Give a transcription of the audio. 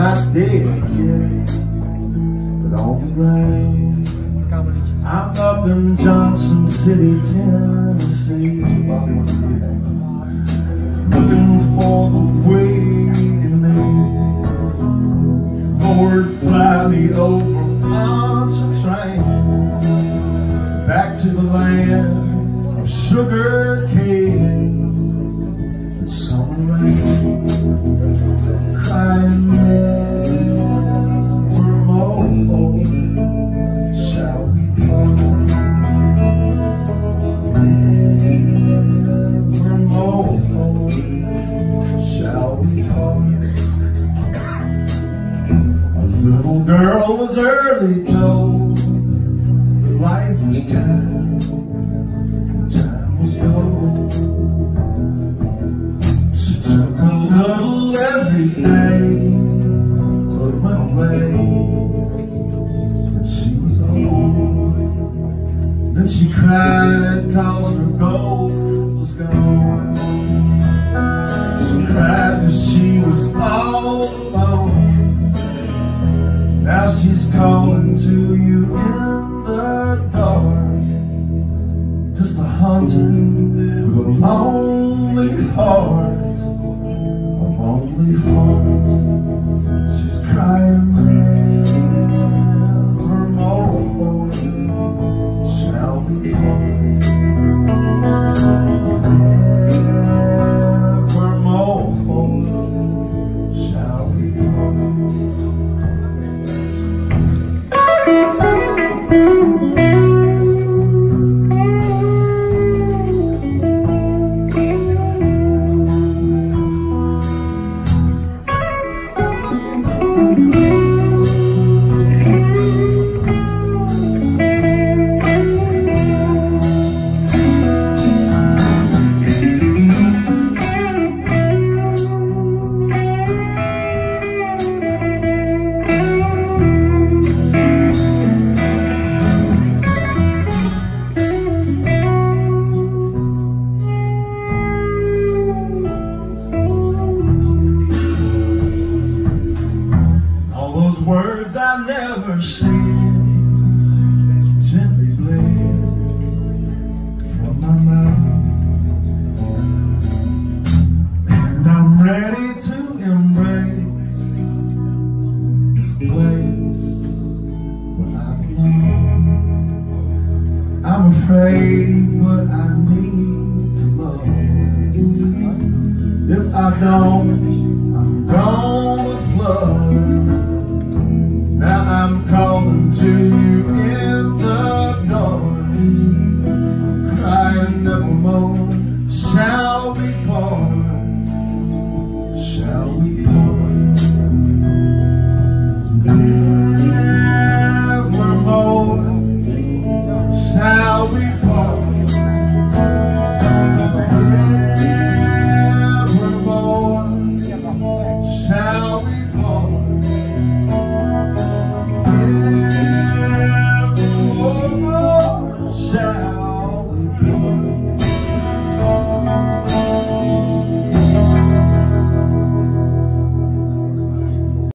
not dead yet, but on the ground. I'm up in Johnson City, Tennessee. To Looking for the waiting man. Lord, fly me over Monson train. Back to the land of sugar cane and summer rain. Was early told that life was time, time was gold. She took a little every day, put my way, and she was old. Then she cried cause her gold She's calling to you in the dark. Just a hunter with a lonely heart. A lonely heart. She's crying All ready to embrace this place where I belong. I'm afraid, but I need to love. If I don't, I'm gone with flood. Now I'm calling to you in the dark, crying nevermore. Shall be part?